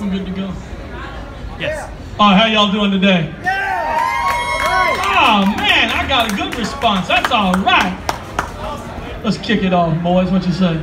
We good to go? Yes. Right, how y'all doing today? Oh man, I got a good response. That's all right. Let's kick it off, boys. What you say?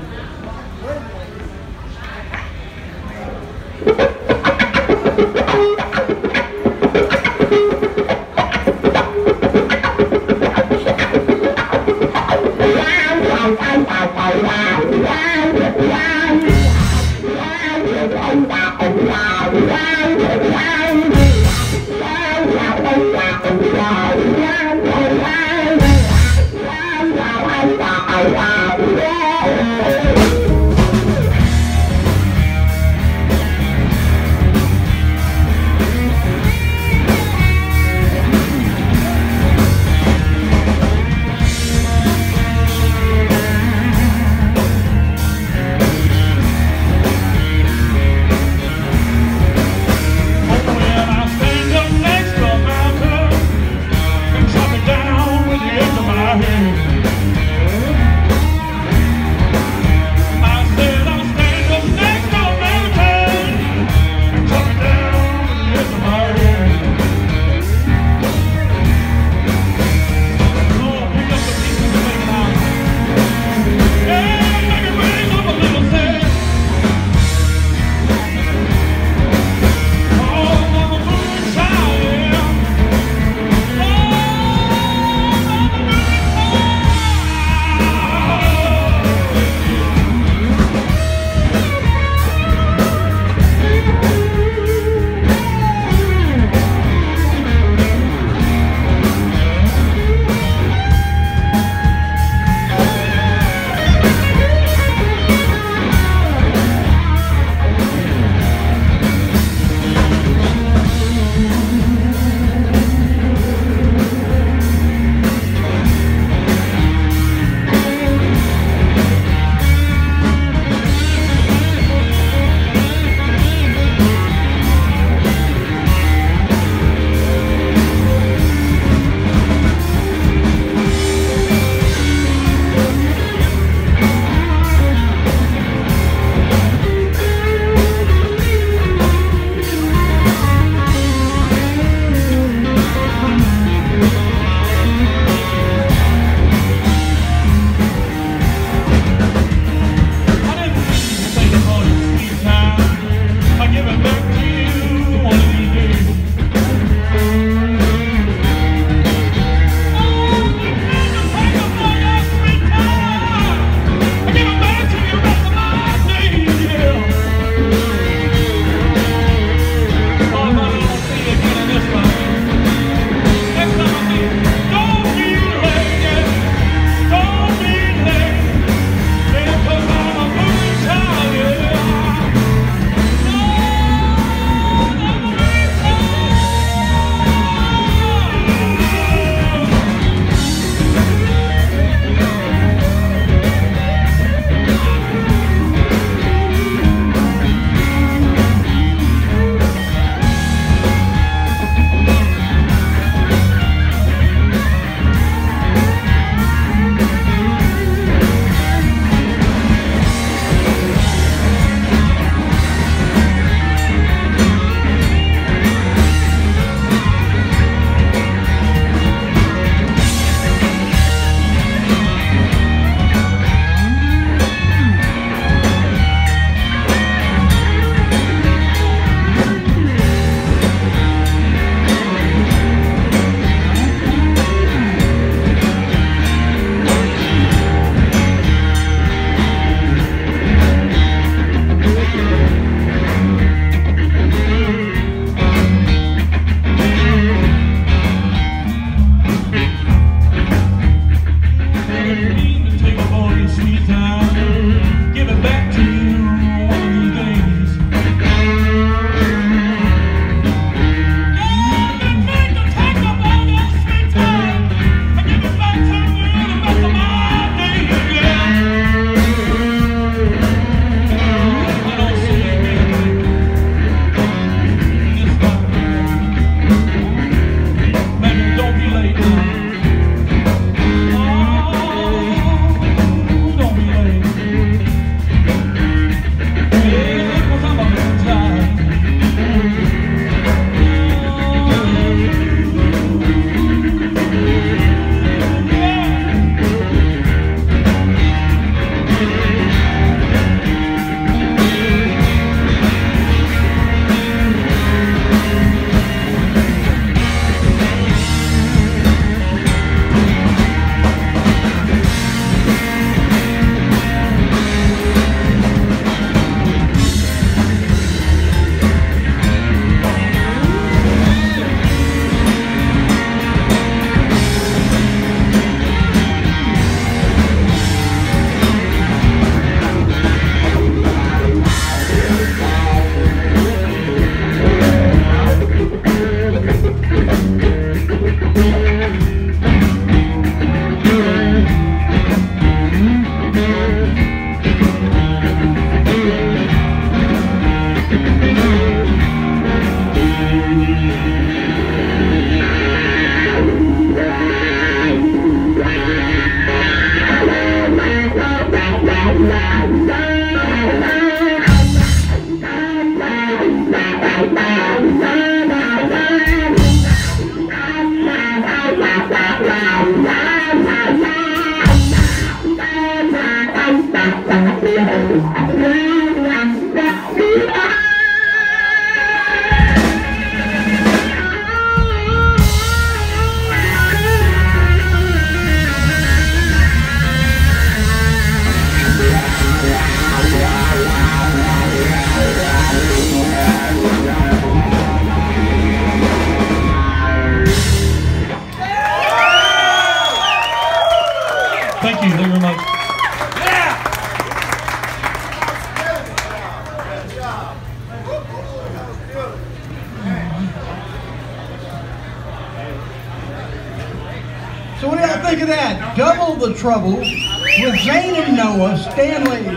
Double the trouble with Zane and Noah Stanley.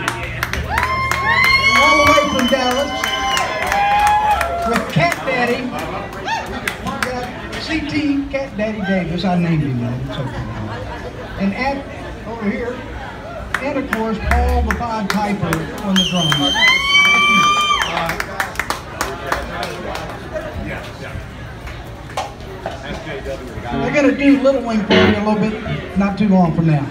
All the way from Dallas. With Cat Daddy. CT Cat Daddy Davis. I named him that. It's okay. And at over here. And of course, Paul the Pied Piper on the drums. They're going to do Little Wing for you a little bit, not too long from now.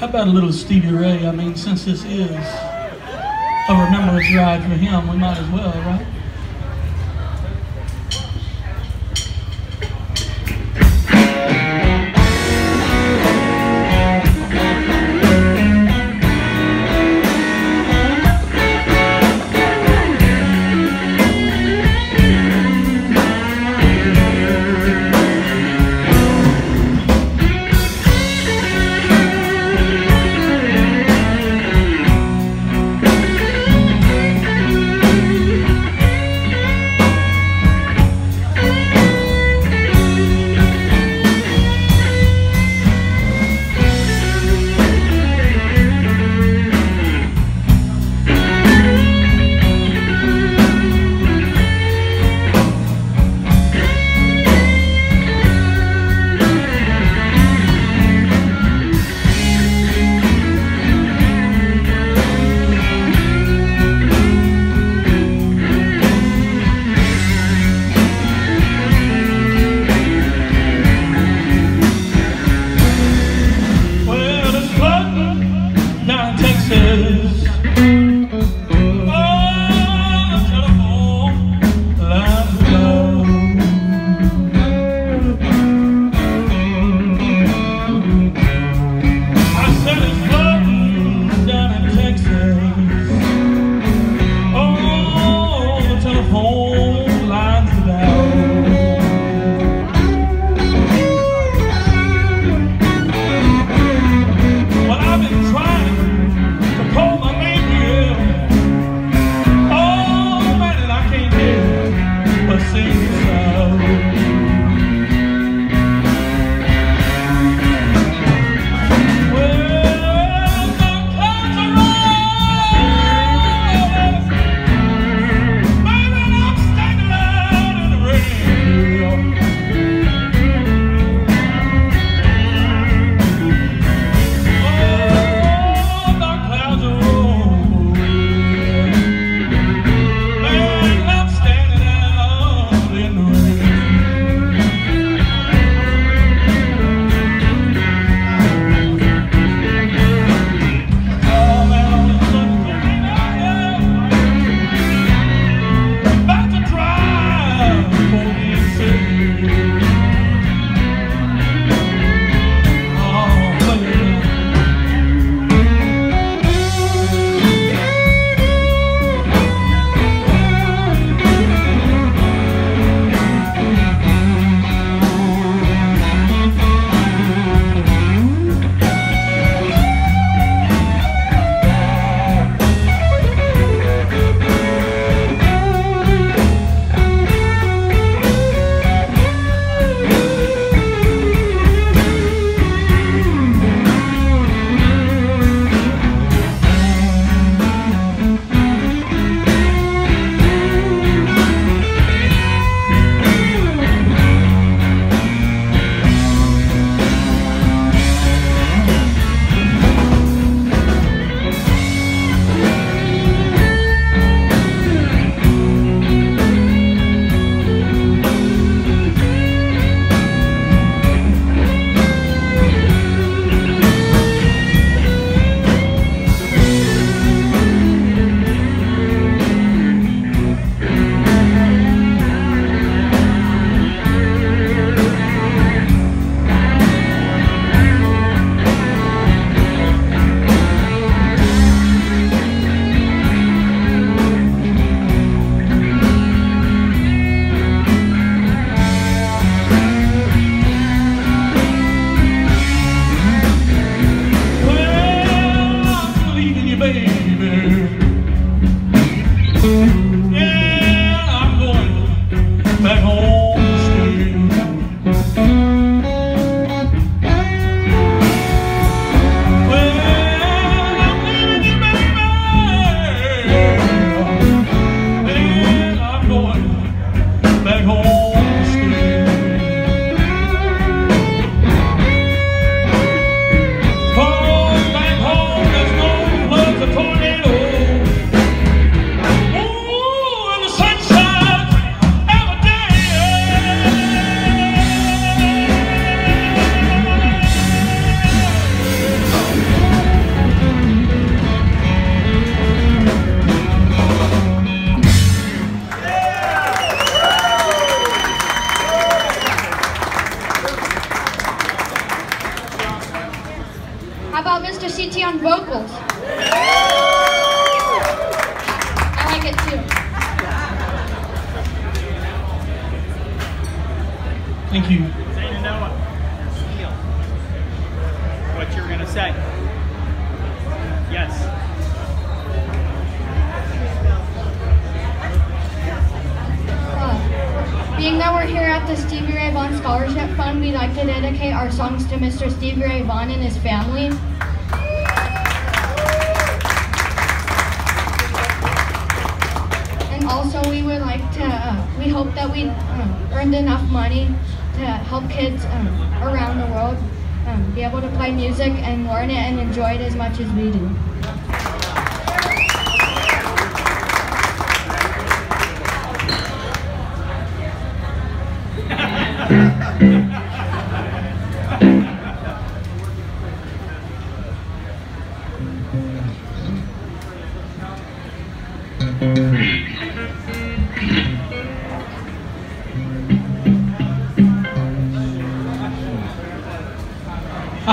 How about a little Stevie Ray? I mean, since this is a remembrance ride for him, we might as well, right?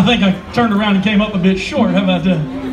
I think I turned around and came up a bit short. How about that?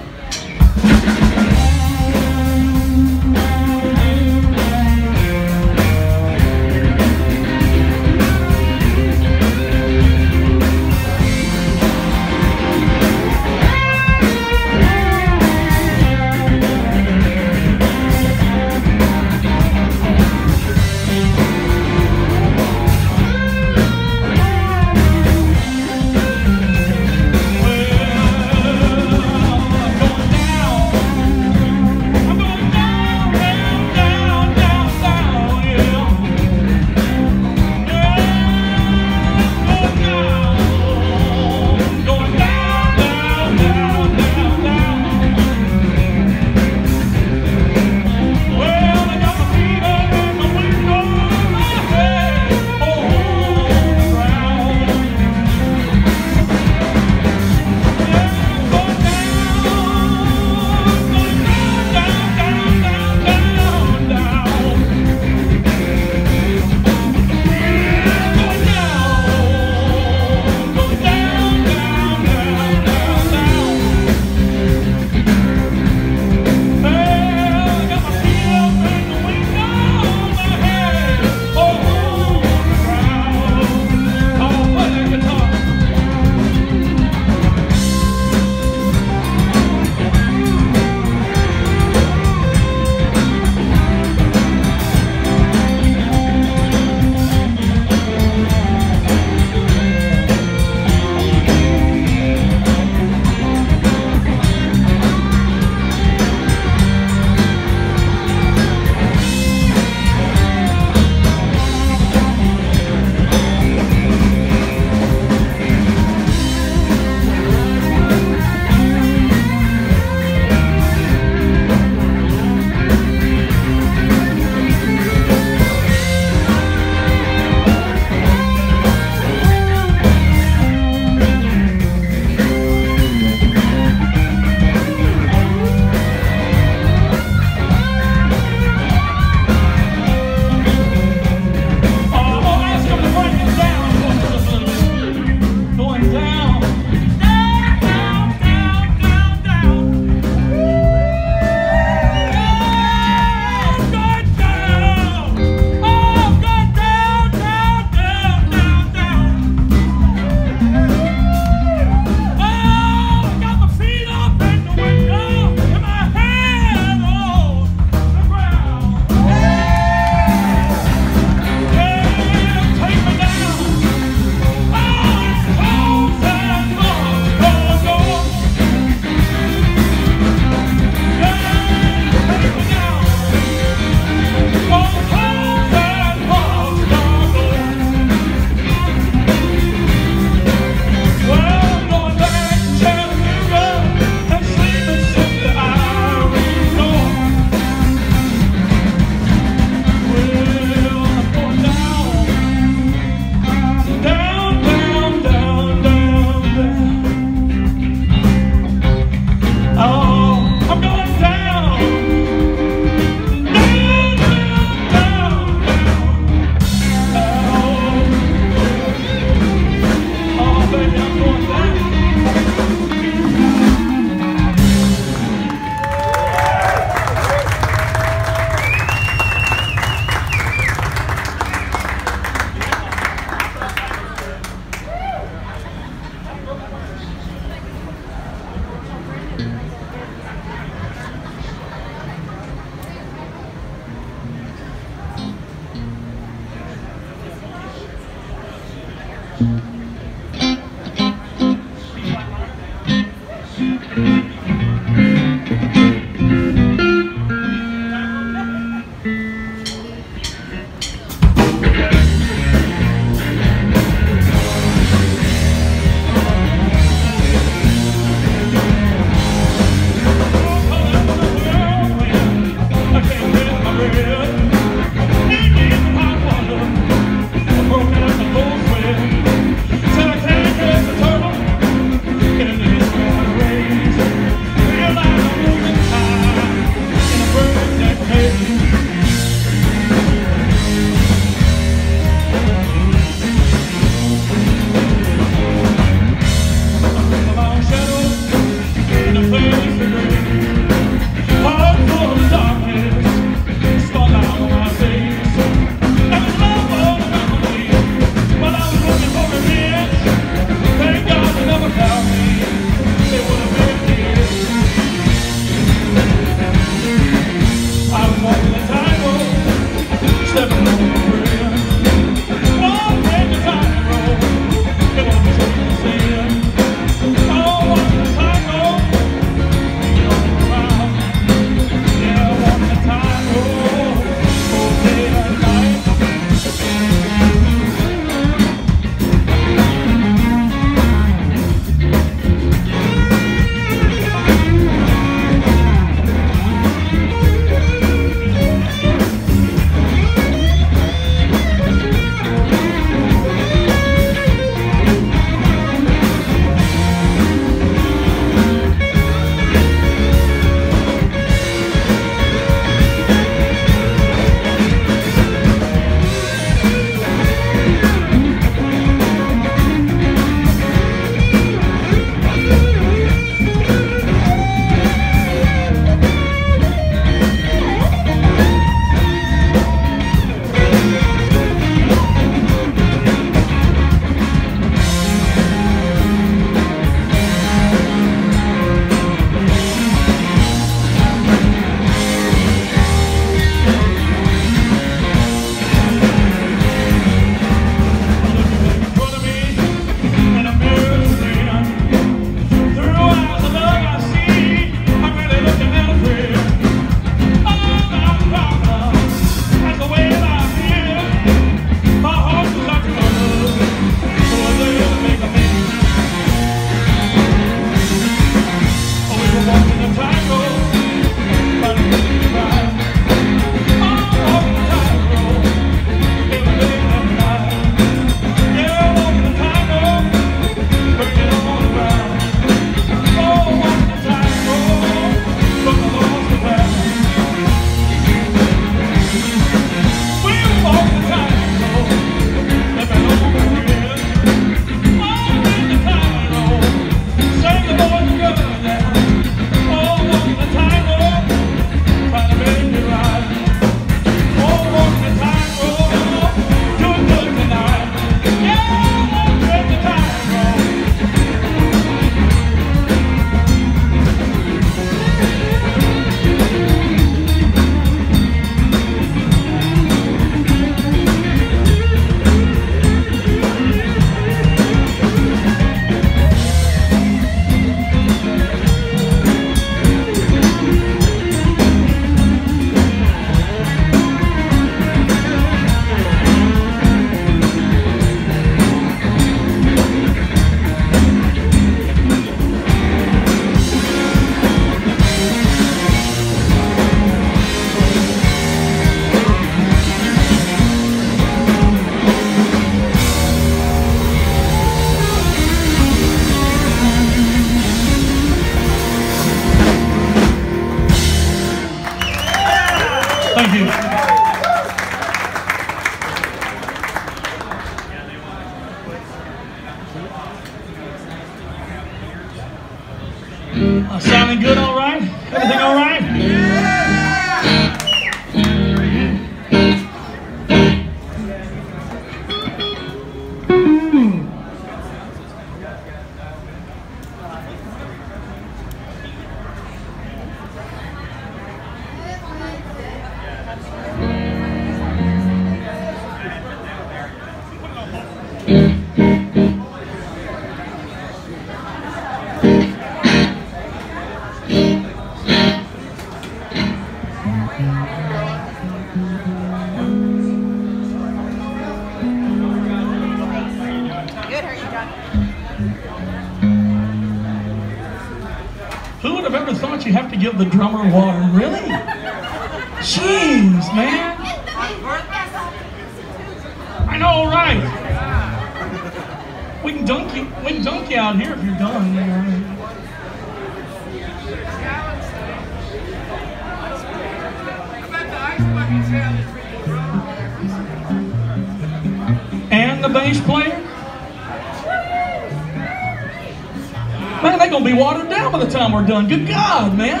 time we're done. Good God, man.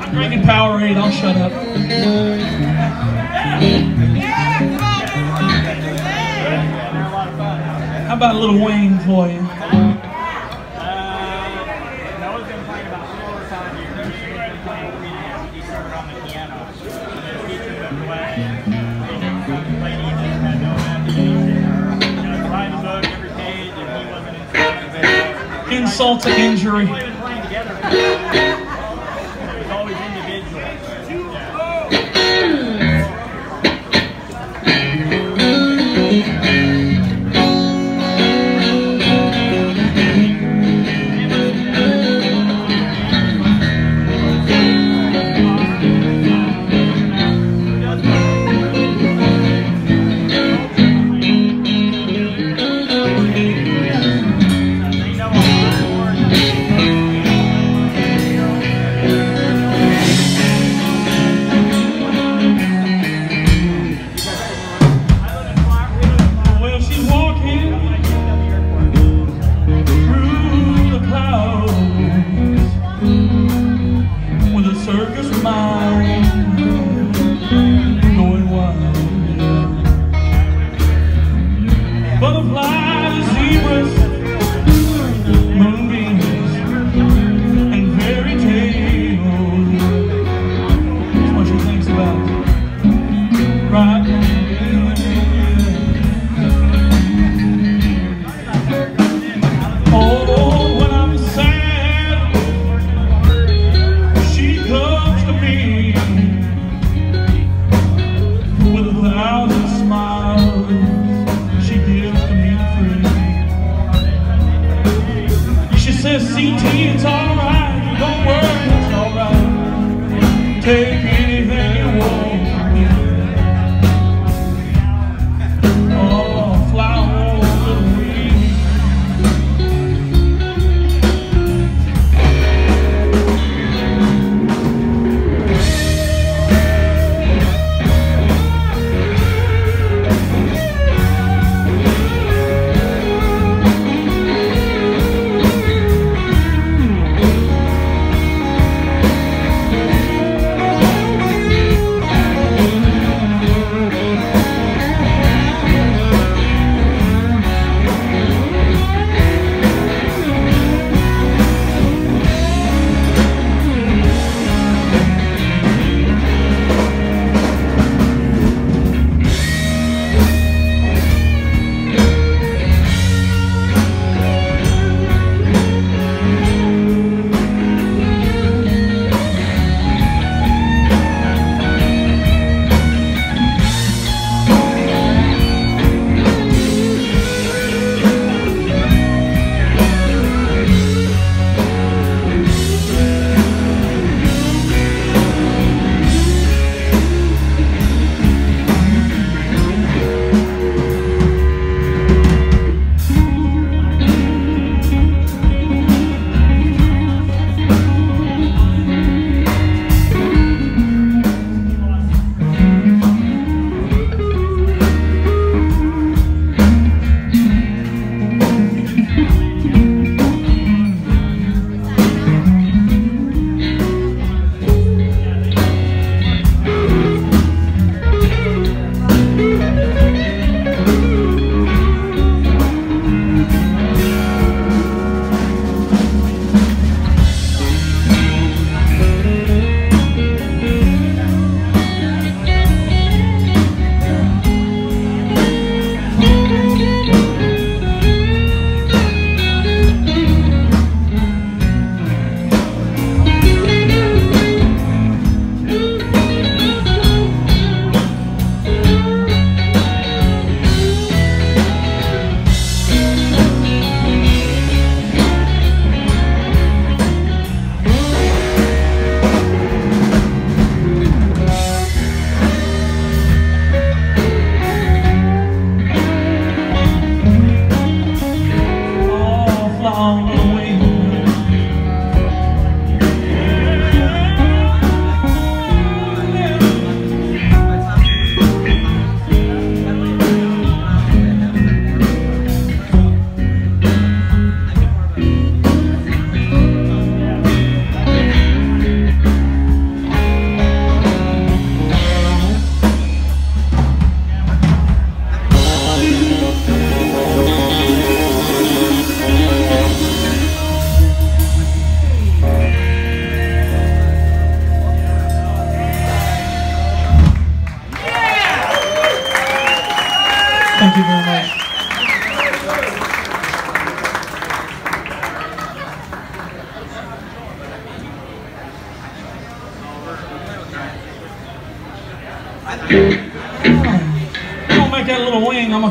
I'm drinking Powerade. I'll shut up. How about a little Wayne for you? Uh, insult to injury.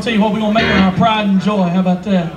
tell you what, we're going to make it our pride and joy. How about that?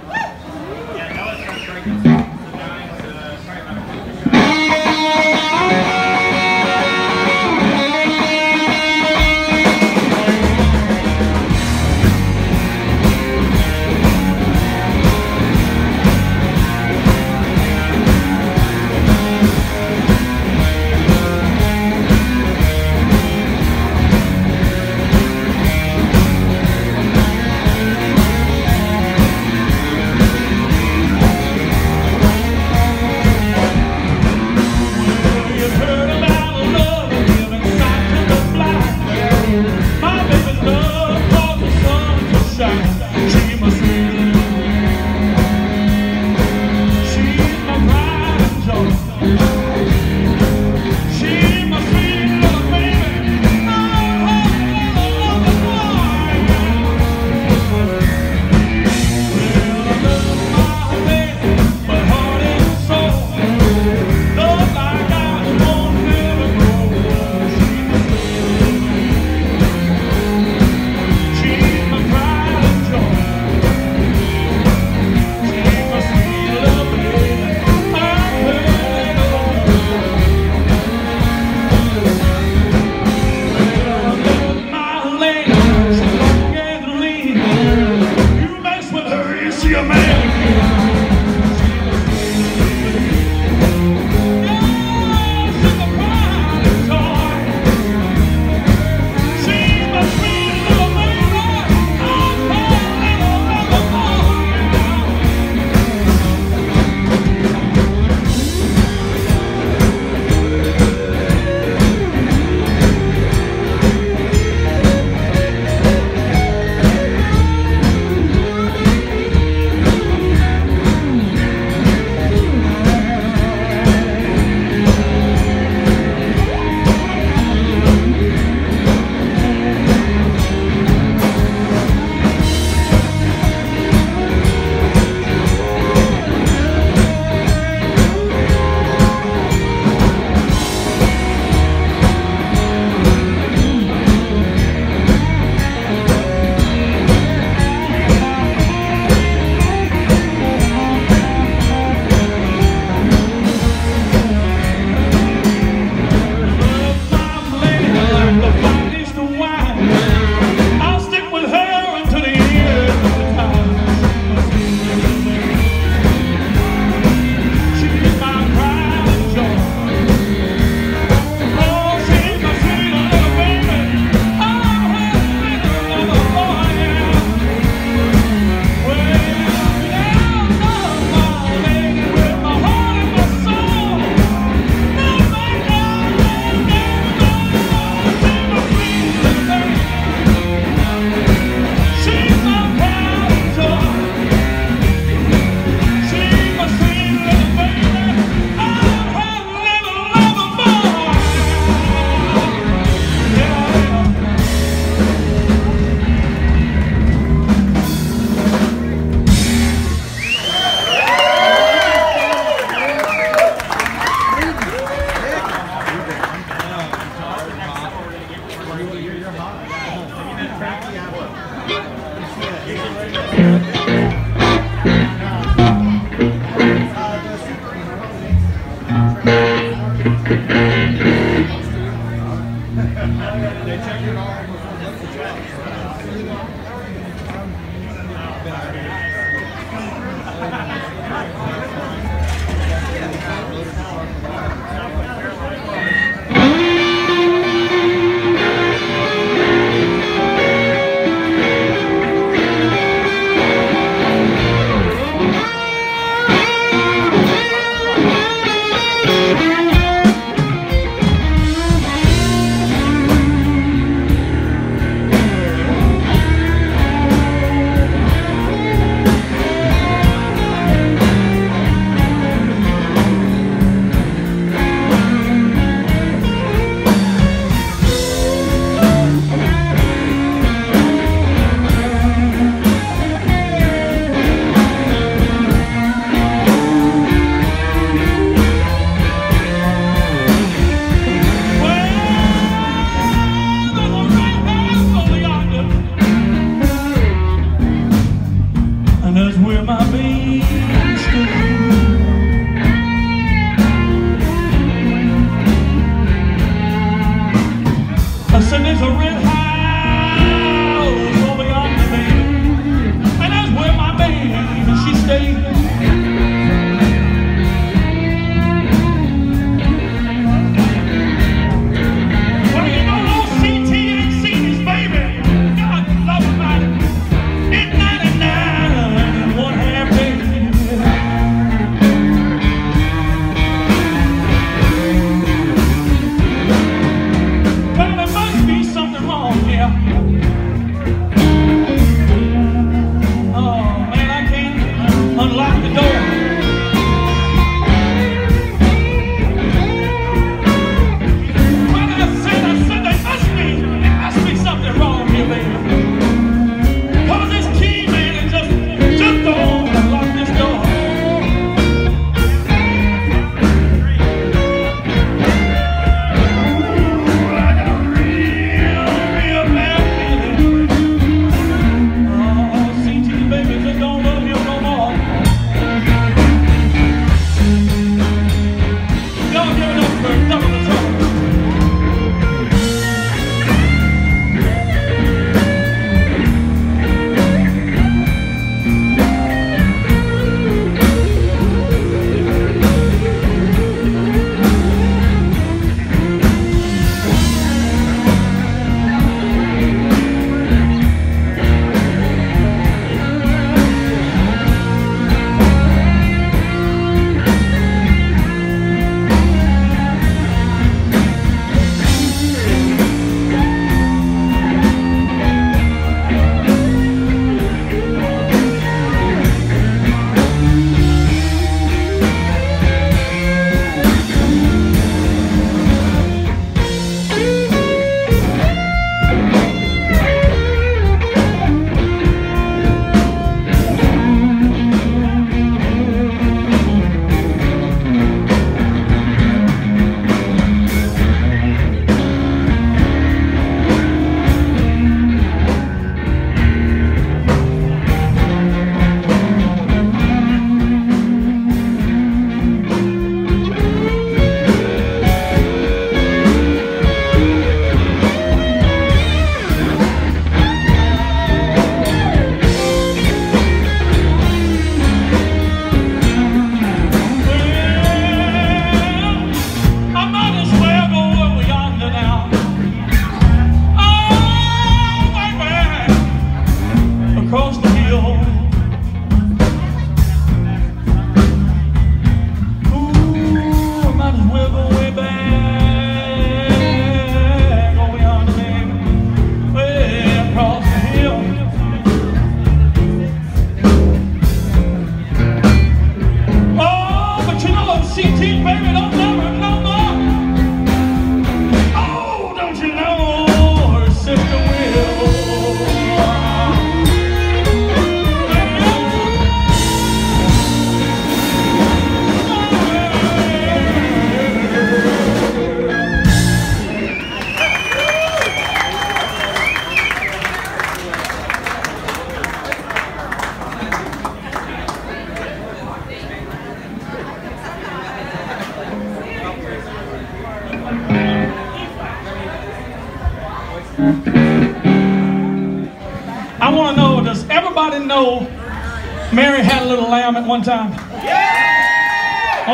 Had a little lamb at one time?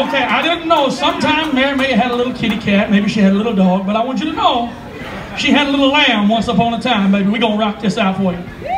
Okay, I didn't know. Sometime Mary may have had a little kitty cat, maybe she had a little dog, but I want you to know she had a little lamb once upon a time, baby. We're going to rock this out for you.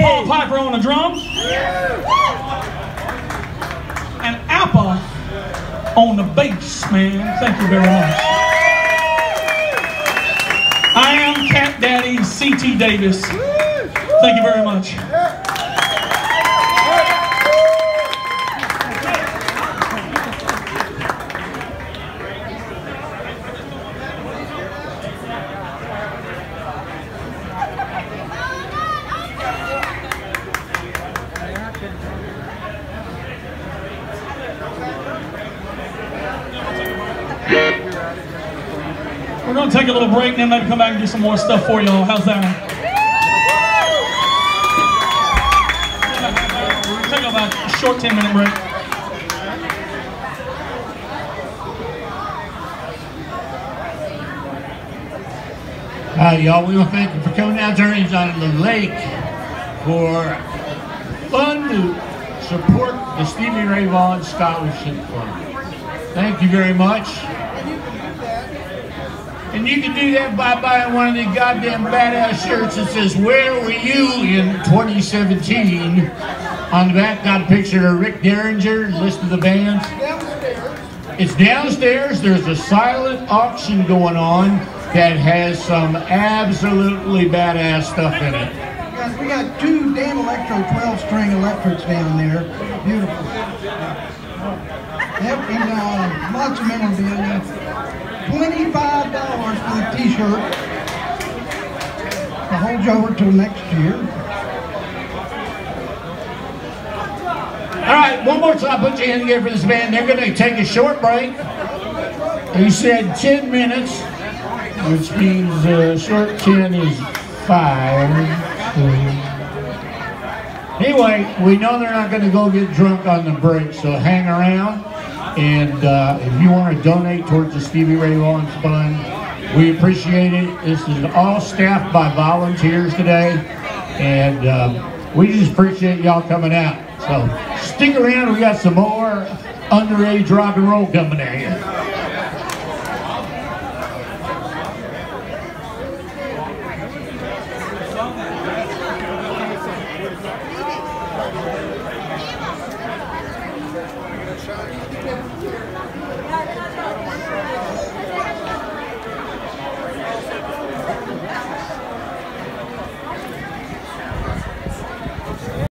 Paul Piper on the drums. And Appa on the bass, man. Thank you very much. I am Cat Daddy C.T. Davis. Thank you very much. To take a little break and then maybe come back and do some more stuff for y'all. How's that? To take about a short 10 minute break. Hi, y'all. We want to thank you for coming out to Ernie's on the lake for fun to support the Stevie Ray Vaughan Scholarship Fund. Thank you very much. And you can do that by buying one of the goddamn badass shirts that says, Where were you in 2017? On the back, got a picture of Rick Derringer, list of the bands. It's downstairs. There's a silent auction going on that has some absolutely badass stuff in it. We got, we got two Danelectro 12 string electrics down there. Beautiful. Yep, and uh, lots of memorabilia. $25 for the t-shirt. To hold you over till next year. All right, one more time. Put your hand together for this band. They're going to take a short break. He said 10 minutes, which means uh, short 10 is 5. So- Anyway, we know they're not going to go get drunk on the break, so hang around. And uh, if you want to donate towards the Stevie Ray Vaughan Fund, we appreciate it. This is all staffed by volunteers today, and uh, we just appreciate y'all coming out. So stick around. We got some more underage rock and roll coming at you.